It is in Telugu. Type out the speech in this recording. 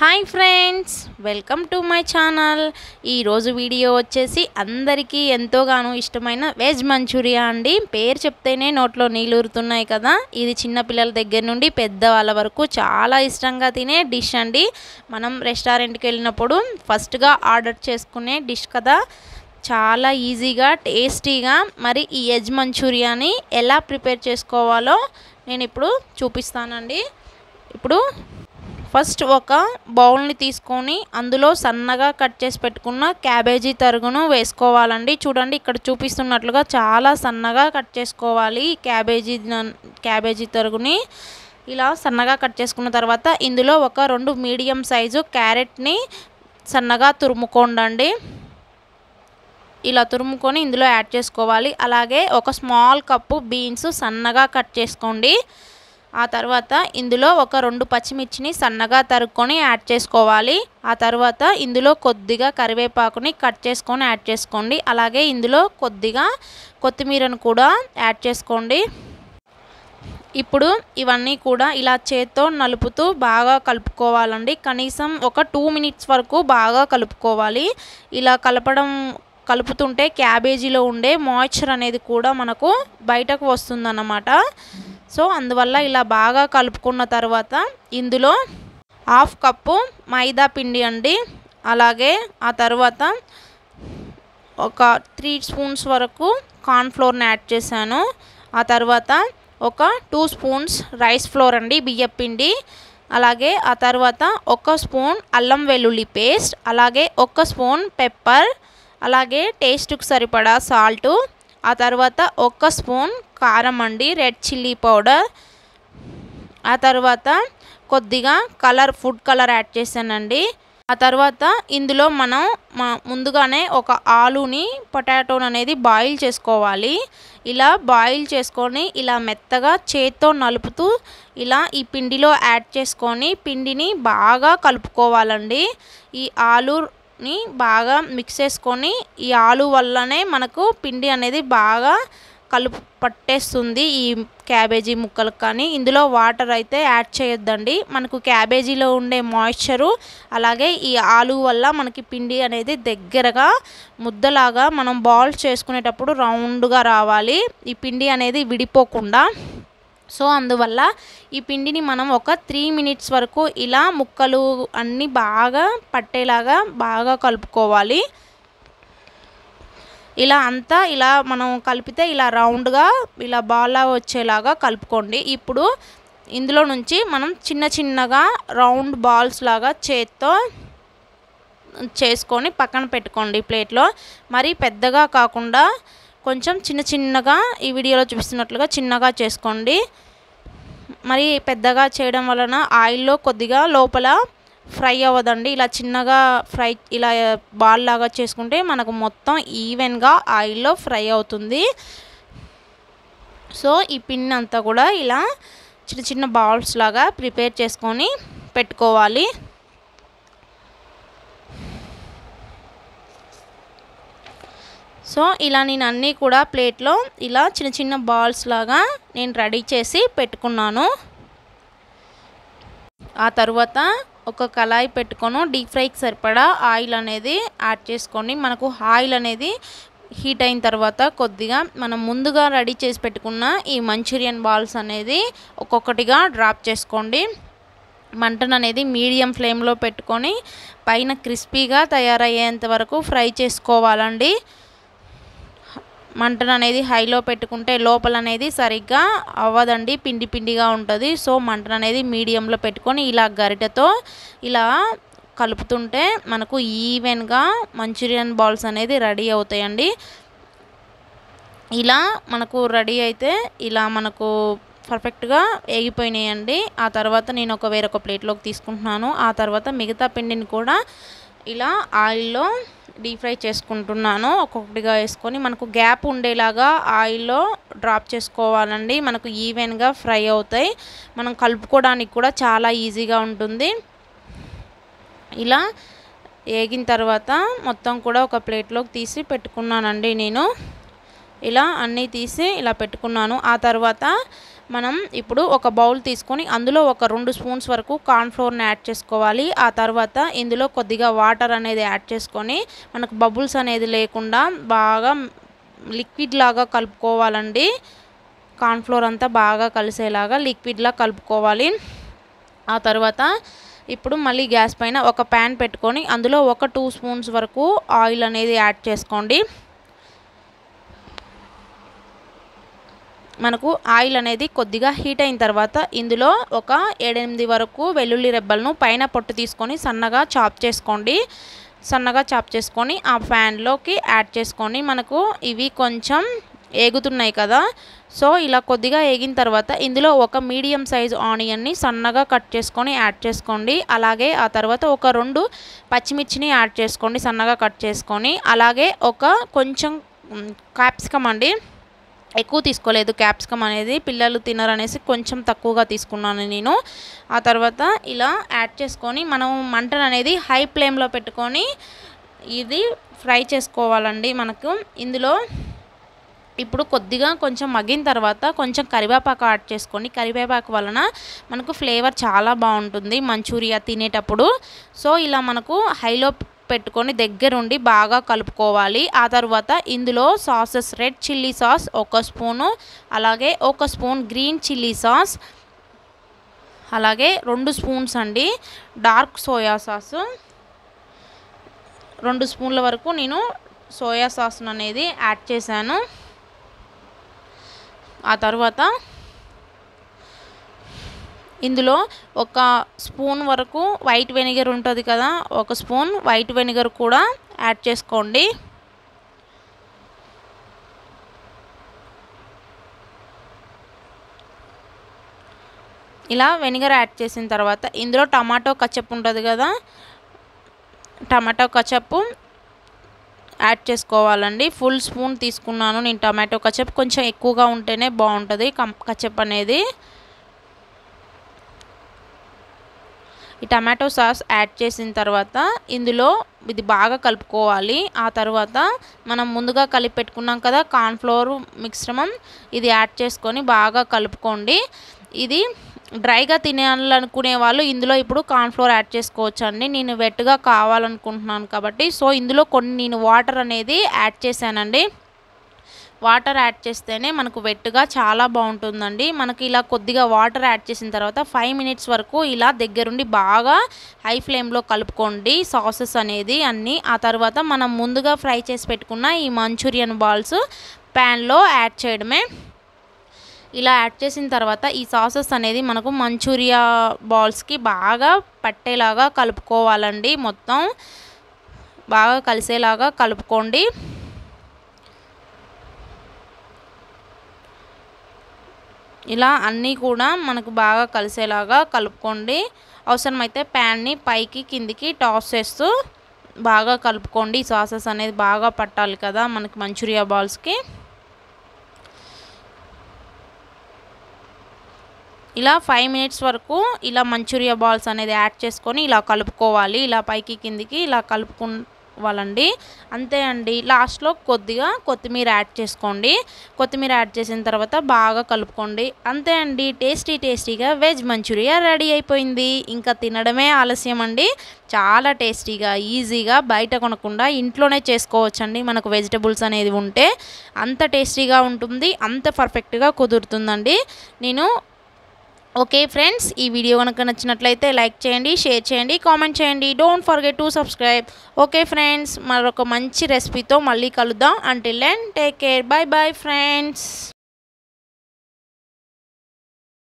Hi friends welcome to my channel. ఈరోజు వీడియో వచ్చేసి అందరికీ ఎంతోగానో ఇష్టమైన వెజ్ మంచూరియా అండి. పేరు చెప్తేనే నోట్లో నీళ్ళూరుతున్నాయి కదా. ఇది చిన్నపిల్లల దగ్గర నుండి పెద్దవాళ్ళ వరకు చాలా ఇష్టంగా తినే డిష్ అండి. మనం రెస్టారెంట్కి వెళ్ళినప్పుడు ఫస్ట్గా ఆర్డర్ చేసుకునే డిష్ కదా. చాలా ఈజీగా టేస్టీగా మరి ఈ వెజ్ మంచూరియాని ఎలా ప్రిపేర్ చేసుకోవాలో నేను ఇప్పుడు చూపిస్తానండి. ఇప్పుడు ఫస్ట్ ఒక బౌల్ని తీసుకొని అందులో సన్నగా కట్ చేసి పెట్టుకున్న క్యాబేజీ తరుగును వేసుకోవాలండి. చూడండి ఇక్కడ చూపిస్తున్నట్లుగా చాలా సన్నగా కట్ చేసుకోవాలి క్యాబేజీ క్యాబేజీ తరుగుని. ఇలా సన్నగా కట్ చేసుకున్న తర్వాత ఇందులో ఒక రెండు మీడియం సైజు క్యారెట్ని సన్నగా తురుముకోండి ఇలా తురుముకొని ఇందులో యాడ్ చేసుకోవాలి. అలాగే ఒక స్మాల్ కప్పు బీన్స్ సన్నగా కట్ చేసుకోండి. ఆ తర్వాత ఇందులో ఒక రెండు పచ్చిమిర్చిని సన్నగా తరుక్కొని యాడ్ చేసుకోవాలి. ఆ తర్వాత ఇందులో కొద్దిగా కరివేపాకుని కట్ చేసుకొని యాడ్ చేసుకోండి. అలాగే ఇందులో కొద్దిగా కొత్తిమీరను కూడా యాడ్ చేసుకోండి. ఇప్పుడు ఇవన్నీ కూడా ఇలా చేత్తో నలుపుతూ బాగా కలుపుకోవాలండి. కనీసం ఒక టూ మినిట్స్ వరకు బాగా కలుపుకోవాలి. ఇలా కలపడం కలుపుతుంటే క్యాబేజీలో ఉండే మాయిశ్చర్ అనేది కూడా మనకు బయటకు వస్తుందన్నమాట. సో అందువల్ల ఇలా బాగా కలుపుకున్న తర్వాత ఇందులో హాఫ్ కప్పు మైదా పిండి అండి. అలాగే ఆ తర్వాత ఒక త్రీ స్పూన్స్ వరకు కార్న్ఫ్లోర్ని యాడ్ చేశాను. ఆ తర్వాత ఒక టూ స్పూన్స్ రైస్ ఫ్లోర్ అండి బియ్యం పిండి. అలాగే ఆ తర్వాత ఒక స్పూన్ అల్లం వెల్లుల్లి పేస్ట్ అలాగే ఒక స్పూన్ పెప్పర్ అలాగే టేస్ట్కి సరిపడా సాల్టు ఆ తర్వాత ఒక స్పూన్ కారం అండి రెడ్ చిల్లీ పౌడర్ ఆ తర్వాత కొద్దిగా కలర్ ఫుడ్ కలర్ యాడ్ చేశానండి. ఆ తర్వాత ఇందులో మనం మా- ముందుగానే ఒక ఆలుని పొటాటోని అనేది బాయిల్ చేసుకోవాలి. ఇలా బాయిల్ చేసుకొని ఇలా మెత్తగా చేత్తో నలుపుతూ ఇలా ఈ పిండిలో యాడ్ చేసుకొని పిండిని బాగా కలుపుకోవాలండి. ఈ ఆలుని బాగా మిక్స్ చేసుకొని ఈ ఆలు వల్లనే మనకు పిండి అనేది బాగా కలుపు పట్టేస్తుంది ఈ క్యాబేజీ ముక్కలకు కానీ. ఇందులో వాటర్ అయితే యాడ్ చేయొద్దండి. మనకు క్యాబేజీలో ఉండే మాయిశ్చరు అలాగే ఈ ఆలు వల్ల మనకి పిండి అనేది దగ్గరగా ముద్దలాగా మనం బాల్ చేసుకునేటప్పుడు రౌండ్గా రావాలి. ఈ పిండి అనేది విడిపోకుండా. సో అందువల్ల ఈ పిండిని మనం ఒక త్రీ మినిట్స్ వరకు ఇలా ముక్కలు అన్నీ బాగా పట్టేలాగా బాగా కలుపుకోవాలి. ఇలా అంతా ఇలా మనం కలిపితే ఇలా రౌండ్గా ఇలా బాల్లా వచ్చేలాగా కలుపుకోండి. ఇప్పుడు ఇందులో నుంచి మనం చిన్న చిన్నగా రౌండ్ బాల్స్ లాగా చేత్తో చేసుకొని పక్కన పెట్టుకోండి ప్లేట్లో. మరి పెద్దగా కాకుండా కొంచెం చిన్న చిన్నగా ఈ వీడియోలో చూపిస్తున్నట్లుగా చిన్నగా చేసుకోండి. మరి పెద్దగా చేయడం వలన ఆయిల్లో కొద్దిగా లోపల ఫ్రై అవ్వదండి. ఇలా చిన్నగా ఫ్రై ఇలా బాల్ లాగా చేసుకుంటే మనకు మొత్తం ఈవెన్గా ఆయిల్లో ఫ్రై అవుతుంది. సో ఈ పిన్ అంతా కూడా ఇలా చిన్న చిన్న బాల్స్ లాగా ప్రిపేర్ చేసుకొని పెట్టుకోవాలి. సో ఇలా నేను అన్నీ కూడా ప్లేట్లో ఇలా చిన్న చిన్న బాల్స్ లాగా నేను రెడీ చేసి పెట్టుకున్నాను. ఆ తర్వాత ఒక కళాయి పెట్టుకొని డీప్ ఫ్రైకి సరిపడా ఆయిల్ అనేది యాడ్ చేసుకోండి మనకు ఆయిల్ అనేది హీట్ అయిన తర్వాత కొద్దిగా మనం ముందుగా రెడీ చేసి పెట్టుకున్న ఈ మంచూరియన్ బాల్స్ అనేది ఒక్కొక్కటిగా డ్రాప్ చేసుకోండి. మంటను అనేది మీడియం ఫ్లేమ్లో పెట్టుకొని పైన క్రిస్పీగా తయారయ్యేంత వరకు ఫ్రై చేసుకోవాలండి. మంటను అనేది హైలో పెట్టుకుంటే లోపల అనేది సరిగ్గా అవ్వదండి పిండి పిండిగా ఉంటుంది. సో మంటను అనేది మీడియంలో పెట్టుకొని ఇలా గరిటెతో ఇలా కలుపుతుంటే మనకు ఈవెన్గా మంచూరియన్ బాల్స్ అనేది రెడీ అవుతాయండి. ఇలా మనకు రెడీ అయితే ఇలా మనకు పర్ఫెక్ట్గా వేగిపోయినాయండి. ఆ తర్వాత నేను ఒక వేరొక ప్లేట్లోకి తీసుకుంటున్నాను. ఆ తర్వాత మిగతా పిండిని కూడా ఇలా ఆయిల్లో డీప్ ఫ్రై చేసుకుంటున్నాను. ఒక్కొక్కటిగా వేసుకొని మనకు గ్యాప్ ఉండేలాగా ఆయిల్లో డ్రాప్ చేసుకోవాలండి. మనకు ఈవెన్గా ఫ్రై అవుతాయి. మనం కలుపుకోవడానికి కూడా చాలా ఈజీగా ఉంటుంది. ఇలా వేగిన తర్వాత మొత్తం కూడా ఒక ప్లేట్లోకి తీసి పెట్టుకున్నానండి నేను. ఇలా అన్నీ తీసి ఇలా పెట్టుకున్నాను. ఆ తర్వాత మనం ఇప్పుడు ఒక బౌల్ తీసుకొని అందులో ఒక రెండు స్పూన్స్ వరకు కార్న్ఫ్లోర్ని యాడ్ చేసుకోవాలి. ఆ తర్వాత ఇందులో కొద్దిగా వాటర్ అనేది యాడ్ చేసుకొని మనకు బబుల్స్ అనేది లేకుండా బాగా లిక్విడ్ లాగా కలుపుకోవాలండి. కార్న్ఫ్లోర్ అంతా బాగా కలిసేలాగా లిక్విడ్లా కలుపుకోవాలి. ఆ తర్వాత ఇప్పుడు మళ్ళీ గ్యాస్ పైన ఒక ప్యాన్ పెట్టుకొని అందులో ఒక టూ స్పూన్స్ వరకు ఆయిల్ అనేది యాడ్ చేసుకోండి. మనకు ఆయిల్ అనేది కొద్దిగా హీట్ అయిన తర్వాత ఇందులో ఒక ఏడెనిమిది వరకు వెల్లుల్లి రెబ్బలను పైన పొట్టు తీసుకొని సన్నగా చాప్ చేసుకోండి. సన్నగా చాప్ చేసుకొని ఆ ఫ్యాన్లోకి యాడ్ చేసుకొని మనకు ఇవి కొంచెం ఏగుతున్నాయి కదా. సో ఇలా కొద్దిగా ఏగిన తర్వాత ఇందులో ఒక మీడియం సైజ్ ఆనియన్ని సన్నగా కట్ చేసుకొని యాడ్ చేసుకోండి. అలాగే ఆ తర్వాత ఒక రెండు పచ్చిమిర్చిని యాడ్ చేసుకోండి సన్నగా కట్ చేసుకొని. అలాగే ఒక కొంచెం క్యాప్సికమ్ అండి. ఎక్కువ తీసుకోలేదు. క్యాప్సికమ్ అనేది పిల్లలు తినరనేసి కొంచెం తక్కువగా తీసుకున్నాను నేను. ఆ తర్వాత ఇలా యాడ్ చేసుకొని మనం మంటను అనేది హై ఫ్లేమ్లో పెట్టుకొని ఇది ఫ్రై చేసుకోవాలండి మనకు. ఇందులో ఇప్పుడు కొద్దిగా కొంచెం మగ్గిన తర్వాత కొంచెం కరివేపాకు యాడ్ చేసుకొని కరివేపాకు వలన మనకు ఫ్లేవర్ చాలా బాగుంటుంది మంచూరియా తినేటప్పుడు. సో ఇలా మనకు హైలో పెట్టుకొని దగ్గరుండి బాగా కలుపుకోవాలి. ఆ తర్వాత ఇందులో సాసెస్ రెడ్ చిల్లీ సాస్ ఒక స్పూను అలాగే ఒక స్పూన్ గ్రీన్ చిల్లీ సాస్ అలాగే రెండు స్పూన్స్ అండి డార్క్ సోయా సాసు. రెండు స్పూన్ల వరకు నేను సోయా సాస్ అనేది యాడ్ చేశాను. ఆ తర్వాత ఇందులో ఒక స్పూన్ వరకు వైట్ వెనిగర్ ఉంటుంది కదా ఒక స్పూన్ వైట్ వెనిగర్ కూడా యాడ్ చేసుకోండి. ఇలా వెనిగర్ యాడ్ చేసిన తర్వాత ఇందులో టమాటో కచ్చప్ ఉంటుంది కదా టమాటో కచప్ యాడ్ చేసుకోవాలండి. ఫుల్ స్పూన్ తీసుకున్నాను నేను టమాటో కచ్చప్ కొంచెం ఎక్కువగా ఉంటేనే బాగుంటుంది కం కచప్ అనేది. ఈ టమాటో సాస్ యాడ్ చేసిన తర్వాత ఇందులో ఇది బాగా కలుపుకోవాలి. ఆ తర్వాత మనం ముందుగా కలిపి పెట్టుకున్నాం కదా కార్న్ఫ్లోర్ మిశ్రమం ఇది యాడ్ చేసుకొని బాగా కలుపుకోండి. ఇది డ్రైగా తినాలనుకునే వాళ్ళు ఇందులో ఇప్పుడు కార్న్ఫ్లోర్ యాడ్ చేసుకోవచ్చు అండి నేను వెట్గా కావాలనుకుంటున్నాను కాబట్టి సో ఇందులో కొన్ని నేను వాటర్ అనేది యాడ్ చేశానండి. వాటర్ యాడ్ చేస్తేనే మనకు వెట్టుగా చాలా బాగుంటుందండి. మనకి ఇలా కొద్దిగా వాటర్ యాడ్ చేసిన తర్వాత ఫైవ్ మినిట్స్ వరకు ఇలా దగ్గరుండి బాగా హై ఫ్లేమ్లో కలుపుకోండి. సాసెస్ అనేది అన్నీ. ఆ తర్వాత మనం ముందుగా ఫ్రై చేసి పెట్టుకున్న ఈ మంచూరియన్ బాల్స్ ప్యాన్లో యాడ్ చేయడమే. ఇలా యాడ్ చేసిన తర్వాత ఈ సాసెస్ అనేది మనకు మంచూరియా బాల్స్కి బాగా పట్టేలాగా కలుపుకోవాలండి. మొత్తం బాగా కలిసేలాగా కలుపుకోండి. ఇలా అన్నీ కూడా మనకు బాగా కలిసేలాగా కలుపుకోండి. అవసరమైతే ప్యాన్ని పైకి కిందికి టాస్ చేస్తూ బాగా కలుపుకోండి. సాసెస్ అనేది బాగా పట్టాలి కదా మనకి మంచూరియా బాల్స్కి. ఇలా ఫైవ్ మినిట్స్ వరకు ఇలా మంచూరియా బాల్స్ అనేది యాడ్ చేసుకొని ఇలా కలుపుకోవాలి. ఇలా పైకి కిందికి ఇలా వాళ్ళండి అంతే అండి. లాస్ట్లో కొద్దిగా కొత్తిమీర యాడ్ చేసుకోండి. కొత్తిమీర యాడ్ చేసిన తర్వాత బాగా కలుపుకోండి. అంతే అండి. టేస్టీ టేస్టీగా వెజ్ మంచూరియా రెడీ అయిపోయింది. ఇంకా తినడమే ఆలస్యం అండి. చాలా టేస్టీగా ఈజీగా బయట కొనకుండా ఇంట్లోనే చేసుకోవచ్చండి. మనకు వెజిటబుల్స్ అనేది ఉంటే అంత టేస్టీగా ఉంటుంది అంత పర్ఫెక్ట్గా కుదురుతుందండి. నేను ఓకే ఫ్రెండ్స్ ఈ వీడియో కనుక నచ్చినట్లయితే లైక్ చేయండి షేర్ చేయండి కామెంట్ చేయండి. Don't forget to subscribe okay friends మరొక మంచి రెసిపీతో మళ్ళీ కలుద్దాం. Until and take care bye bye friends